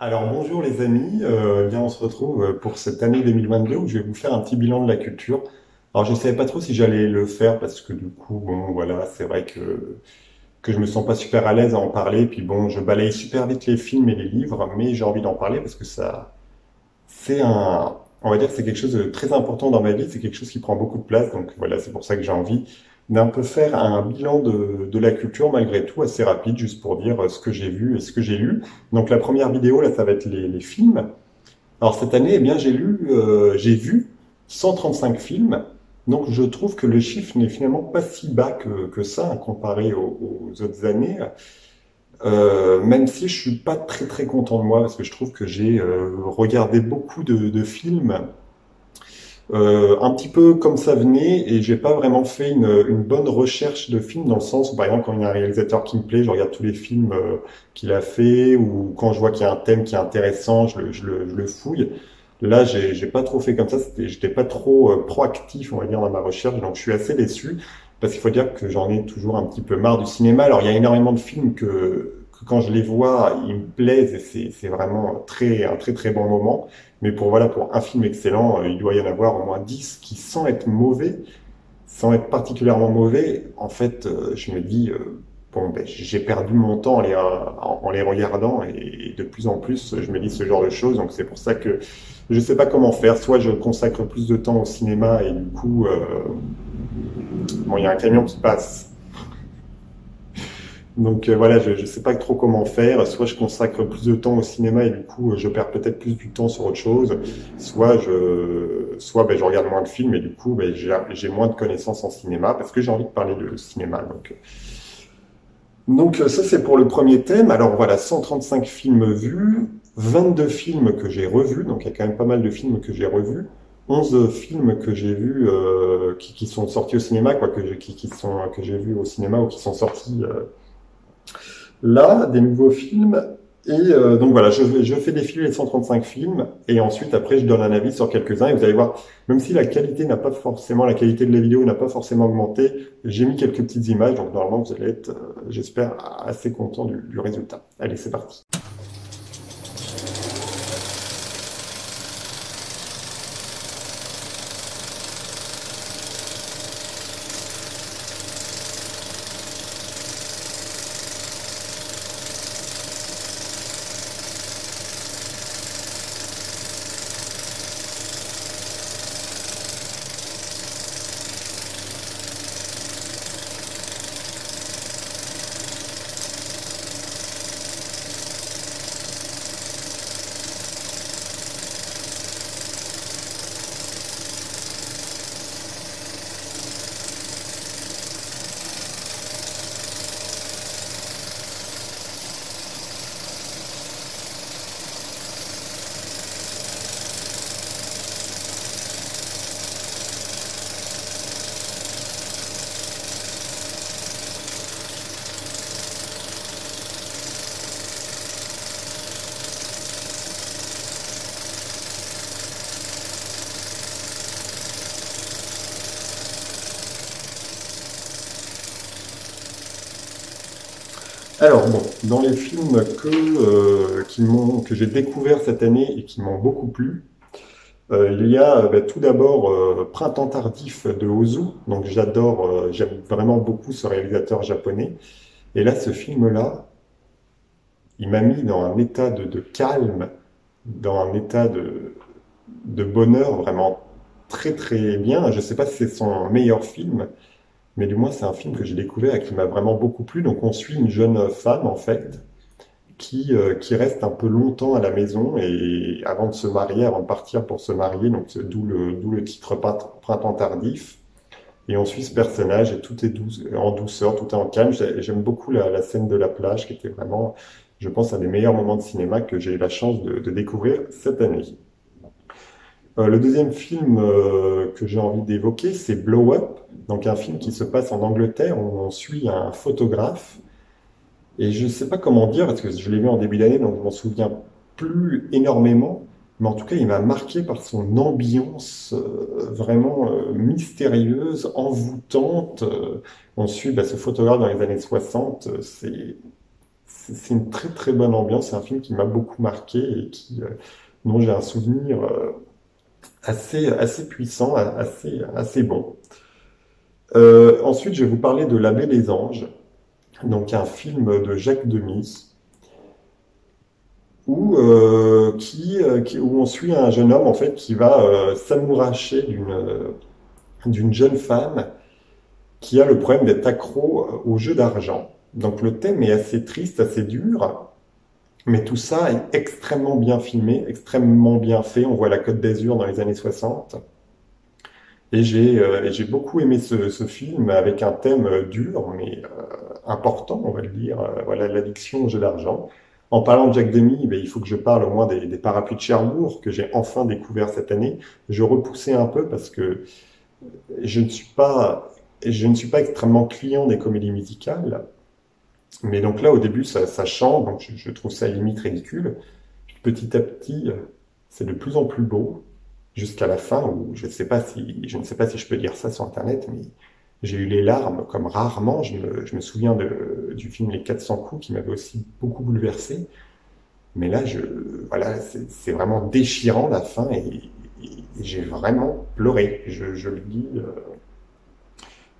Alors bonjour les amis, euh, bien on se retrouve euh, pour cette année 2022 où je vais vous faire un petit bilan de la culture. Alors je savais pas trop si j'allais le faire parce que du coup bon voilà c'est vrai que que je me sens pas super à l'aise à en parler. Puis bon je balaye super vite les films et les livres mais j'ai envie d'en parler parce que ça c'est un on va dire que c'est quelque chose de très important dans ma vie. C'est quelque chose qui prend beaucoup de place. Donc voilà c'est pour ça que j'ai envie d'un peu faire un bilan de, de la culture malgré tout assez rapide, juste pour dire euh, ce que j'ai vu et ce que j'ai lu. Donc la première vidéo, là, ça va être les, films. Alors cette année, eh bien, j'ai lu, euh, j'ai vu 135 films. Donc je trouve que le chiffre n'est finalement pas si bas que, que ça, hein, comparé aux, autres années. Euh, même si je suis pas très très content de moi, parce que je trouve que j'ai regardé beaucoup de, de films euh, un petit peu comme ça venait et j'ai pas vraiment fait une, une, bonne recherche de films dans le sens où par exemple quand il y a un réalisateur qui me plaît je regarde tous les films euh, qu'il a fait ou quand je vois qu'il y a un thème qui est intéressant je le, je le, je le fouille là j'ai, pas trop fait comme ça j'étais pas trop euh, proactif on va dire dans ma recherche donc je suis assez déçu parce qu'il faut dire que j'en ai toujours un petit peu marre du cinéma alors il y a énormément de films que que quand je les vois, ils me plaisent et c'est vraiment très, un très très bon moment. Mais pour voilà, pour un film excellent, euh, il doit y en avoir au moins 10 qui, sans être mauvais, sans être particulièrement mauvais, en fait, euh, je me dis, euh, bon, ben, j'ai perdu mon temps en les, en les regardant et, de plus en plus, je me dis ce genre de choses. Donc c'est pour ça que je sais pas comment faire. Soit je consacre plus de temps au cinéma et du coup, bon, il y a un camion qui passe donc euh, voilà, je ne sais pas trop comment faire. Soit je consacre plus de temps au cinéma et du coup je perds peut-être plus du temps sur autre chose. Soit je, soit ben, je regarde moins de films et du coup ben, j'ai moins de connaissances en cinéma parce que j'ai envie de parler de cinéma. Donc, donc ça c'est pour le premier thème. Alors voilà, 135 films vus, 22 films que j'ai revus. Donc il y a quand même pas mal de films que j'ai revus. 11 films que j'ai vus euh, qui, qui, sont sortis au cinéma, quoi, que, qui, que j'ai vus au cinéma ou qui sont sortis euh, là des nouveaux films. Et euh, donc voilà, je, fais défiler les 135 films et ensuite après je donne un avis sur quelques-uns et vous allez voir, même si la qualité n'a pas forcément, la qualité de la vidéo n'a pas forcément augmenté, j'ai mis quelques petites images donc normalement vous allez être, euh, j'espère, assez content du résultat. Allez, c'est parti. Alors bon, dans les films que, euh, que j'ai découvert cette année et qui m'ont beaucoup plu, euh, il y a bah, tout d'abord euh, Printemps tardif de Ozu. Donc j'adore, euh, j'aime vraiment beaucoup ce réalisateur japonais. Et là, ce film-là, il m'a mis dans un état de, de, calme, dans un état de, de bonheur vraiment très très bien. Je ne sais pas si c'est son meilleur film, mais du moins c'est un film que j'ai découvert et qui m'a vraiment beaucoup plu. Donc on suit une jeune femme en fait qui, euh, qui reste un peu longtemps à la maison et avant de se marier, avant de partir pour se marier, donc d'où le, d'où le titre Printemps tardif. Et on suit ce personnage et tout est douce, en douceur, tout est en calme. J'aime beaucoup la, scène de la plage qui était vraiment, je pense, un des meilleurs moments de cinéma que j'ai eu la chance de découvrir cette année. Euh, le deuxième film euh, que j'ai envie d'évoquer, c'est Blow Up, donc un film qui se passe en Angleterre où on suit un photographe. Et je ne sais pas comment dire, parce que je l'ai vu en début d'année, donc je m'en souviens plus énormément, mais en tout cas, il m'a marqué par son ambiance euh, vraiment mystérieuse, envoûtante. on suit bah, ce photographe dans les années 60, c'est une très très bonne ambiance. C'est un film qui m'a beaucoup marqué et dont j'ai un souvenir assez assez puissant, assez assez bon. Euh, ensuite, je vais vous parler de La Belle et les Anges, donc un film de Jacques Demy où, euh, qui, euh, qui- où on suit un jeune homme en fait qui va s'amouracher d'une d'une jeune femme qui a le problème d'être accro au jeu d'argent. Donc le thème est assez triste, assez dur, mais tout ça est extrêmement bien filmé, extrêmement bien fait. On voit la Côte d'Azur dans les années 60. Et j'ai euh, et j'ai beaucoup aimé ce, film avec un thème euh, dur, mais euh, important, on va le dire. Voilà, l'addiction au jeu d'argent. En parlant de Jack Demy, ben, il faut que je parle au moins des, parapluies de Cherbourg que j'ai enfin découvert cette année. Je repoussais un peu parce que je ne suis pas extrêmement client des comédies musicales. Mais donc là, au début, ça, ça chante, donc je, trouve ça limite ridicule. Petit à petit, euh, c'est de plus en plus beau, jusqu'à la fin où je ne sais pas si, je ne sais pas si je peux dire ça sur Internet, mais j'ai eu les larmes comme rarement. Je me, je me souviens de, du film Les 400 coups qui m'avait aussi beaucoup bouleversé. Mais là, je, voilà, c'est vraiment déchirant la fin et, j'ai vraiment pleuré. Je, le dis, euh,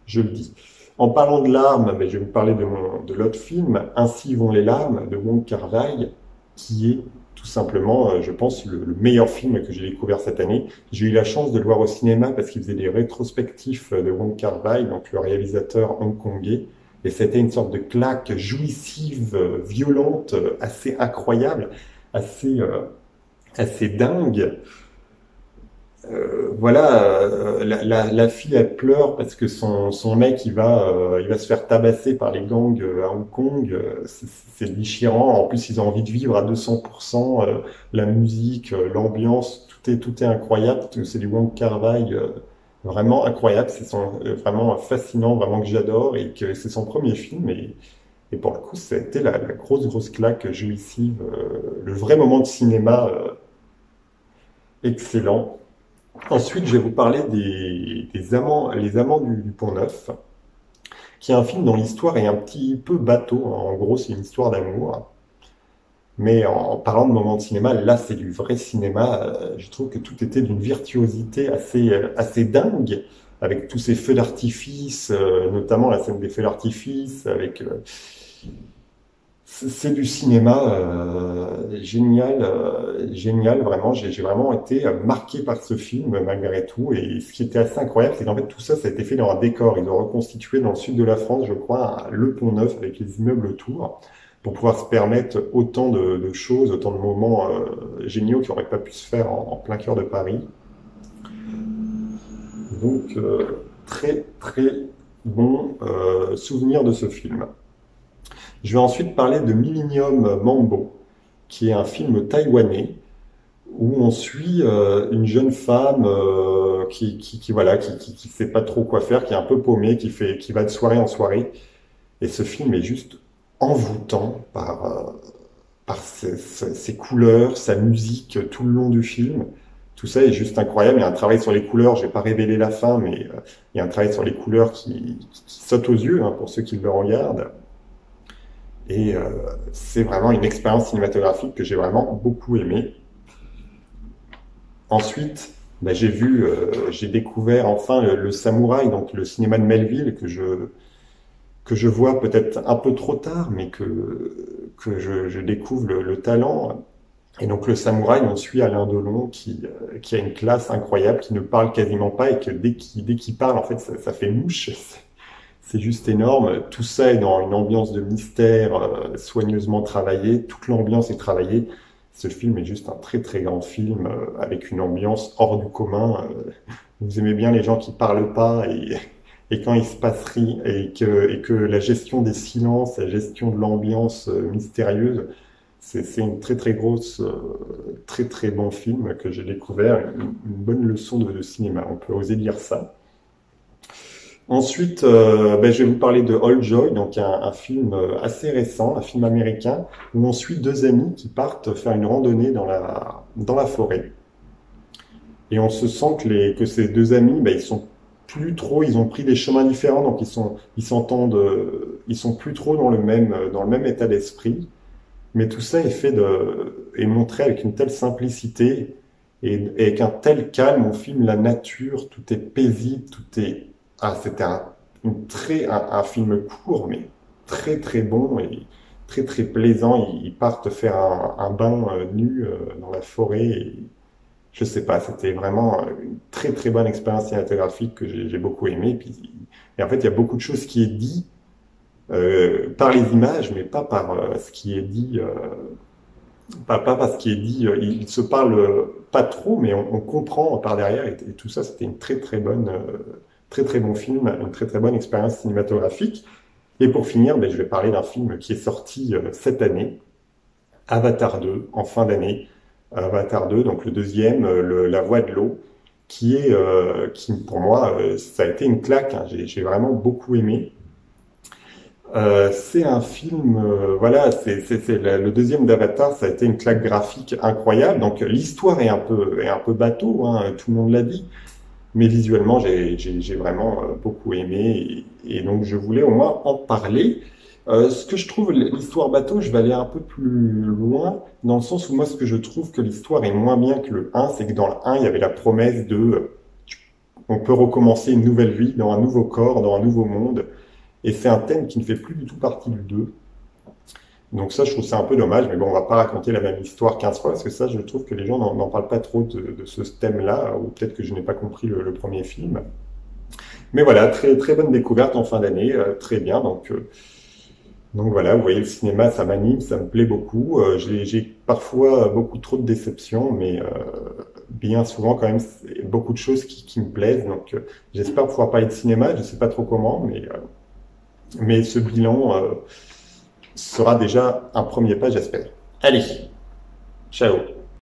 je le dis. En parlant de larmes, ben, je vais vous parler de, mon, de l'autre film, Ainsi vont les larmes, de Wong Kar-wai, qui est tout simplement, euh, je pense, le, le meilleur film que j'ai découvert cette année. J'ai eu la chance de le voir au cinéma parce qu'il faisait des rétrospectifs de Wong Kar-wai, donc le réalisateur hongkongais. Et c'était une sorte de claque jouissive, euh, violente, euh, assez incroyable, assez, euh, assez dingue. Euh, voilà, euh, la, fille elle pleure parce que son, son mec il va, euh, se faire tabasser par les gangs à Hong Kong. C'est déchirant. En plus, ils ont envie de vivre à 200%. euh, la musique, l'ambiance, tout est, incroyable. C'est du Wong euh, vraiment incroyable. C'est vraiment fascinant, vraiment que j'adore et que c'est son premier film. Et, et pour le coup, c'était la, la grosse, grosse claque jouissive, le vrai moment de cinéma excellent. Ensuite, je vais vous parler des, Amants, Les Amants du, du Pont-Neuf, qui est un film dont l'histoire est un petit peu bateau. hein. En gros, c'est une histoire d'amour. Mais en, parlant de moments de cinéma, là, c'est du vrai cinéma. Euh, je trouve que tout était d'une virtuosité assez, euh, assez dingue, avec tous ces feux d'artifice, euh, notamment la scène des feux d'artifice, avec c'est du cinéma euh, génial, euh, génial, vraiment. J'ai vraiment été euh, marqué par ce film malgré tout. Et ce qui était assez incroyable, c'est qu'en fait tout ça, ça a été fait dans un décor. Ils ont reconstitué dans le sud de la France, je crois, le Pont Neuf avec les immeubles autour, pour pouvoir se permettre autant de, de choses, autant de moments euh, géniaux qui n'auraient pas pu se faire en, en plein cœur de Paris. Donc euh, très très bon souvenir de ce film. Je vais ensuite parler de Millennium Mambo, qui est un film taïwanais où on suit euh, une jeune femme euh, qui, qui, voilà qui, qui, sait pas trop quoi faire, qui est un peu paumée, qui fait qui va de soirée en soirée. Et ce film est juste envoûtant par euh, ses, couleurs, sa musique tout le long du film. Tout ça est juste incroyable. Il y a un travail sur les couleurs. Je vais pas révéler la fin, mais il y a un travail sur les couleurs qui saute aux yeux hein, pour ceux qui le regardent. Et euh, c'est vraiment une expérience cinématographique que j'ai vraiment beaucoup aimée. Ensuite, bah, j'ai vu, euh, j'ai découvert enfin le, Samouraï, donc le cinéma de Melville que je que je vois peut-être un peu trop tard, mais que que je, découvre le, le talent. Et donc le Samouraï, on suit Alain Delon qui euh, qui a une classe incroyable, qui ne parle quasiment pas et que dès qu'il dès qu'il parle, en fait, ça fait mouche. C'est juste énorme. Tout ça est dans une ambiance de mystère euh, soigneusement travaillée. Toute l'ambiance est travaillée. Ce film est juste un très très grand film euh, avec une ambiance hors du commun. Euh, vous aimez bien les gens qui parlent pas et, quand il se passe rien et que, la gestion des silences, la gestion de l'ambiance mystérieuse, c'est une très très grosse, très très bon film que j'ai découvert. Une, une bonne leçon de, de cinéma. On peut oser dire ça. Ensuite, euh, ben, je vais vous parler de All Joy, donc un, film euh, assez récent, un film américain, où on suit deux amis qui partent faire une randonnée dans la, dans la forêt. Et on se sent que, les, que ces deux amis, ben, ils sont plus trop, ils ont pris des chemins différents, donc ils sont, ils s'entendent, euh, ils sont plus trop dans le même, dans le même état d'esprit. mais tout ça est fait de, est montré avec une telle simplicité et avec un tel calme. On filme la nature, tout est paisible, tout est, ah, c'était un, un, film court, mais très très bon et très très plaisant. Ils, partent faire un, bain euh, nu euh, dans la forêt. Et, je sais pas, c'était vraiment une très très bonne expérience cinématographique que j'ai beaucoup aimé. Et, puis, et en fait, il y a beaucoup de choses qui est dit euh, par les images, mais pas par euh, ce qui est dit. Euh, pas, pas par ce qui est dit. il, se parle pas trop, mais on, comprend par derrière. Et, et tout ça, c'était une très très bonne, très très bon film, une très très bonne expérience cinématographique. Et pour finir, ben, je vais parler d'un film qui est sorti cette année, Avatar 2, en fin d'année. Avatar 2, donc le deuxième, le, La Voix de l'eau, qui est, euh, qui pour moi, ça a été une claque. Hein. J'ai vraiment beaucoup aimé. Euh, c'est un film, euh, voilà, c'est le deuxième d'Avatar, ça a été une claque graphique incroyable. Donc l'histoire est un peu est un peu bateau, hein, tout le monde l'a dit, mais visuellement j'ai vraiment euh, beaucoup aimé et, donc je voulais au moins en parler. Euh, ce que je trouve l'histoire bateau, je vais aller un peu plus loin dans le sens où moi ce que je trouve que l'histoire est moins bien que le 1, c'est que dans le 1 il y avait la promesse de on peut recommencer une nouvelle vie dans un nouveau corps, dans un nouveau monde. Et c'est un thème qui ne fait plus du tout partie du 2. Donc ça, je trouve ça un peu dommage, mais bon, on va pas raconter la même histoire 15 fois, parce que ça, je trouve que les gens n'en parlent pas trop de, ce thème-là, ou peut-être que je n'ai pas compris le, premier film. Mais voilà, très très bonne découverte en fin d'année, euh, très bien. Donc euh, donc voilà, vous voyez, le cinéma, ça m'anime, ça me plaît beaucoup. Euh, j'ai parfois beaucoup trop de déceptions, mais bien souvent quand même beaucoup de choses qui, qui me plaisent. Donc j'espère pouvoir parler de cinéma, je sais pas trop comment, mais mais ce bilan euh, sera déjà un premier pas, j'espère. Allez, ciao